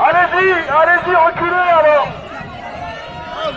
Allez-y, allez-y, reculez alors. Ah,